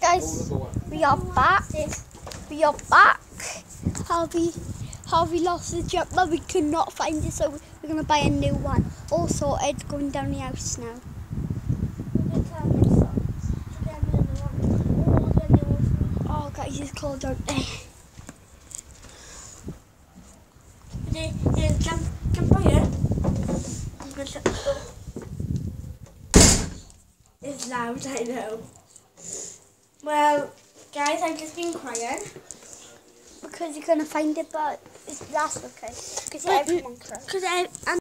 Guys, we are back. We are back. Harvey, Harvey lost the jump, jumper. We could not find it, so we're gonna buy a new one. All sorted. Going down the house now. Oh, guys, it's cold out there. Jump, jump by here. It's loud, I know. Well, guys, I've just been crying. Because you're gonna find it, but it's, that's okay. Because everyone cries. Because I, I'm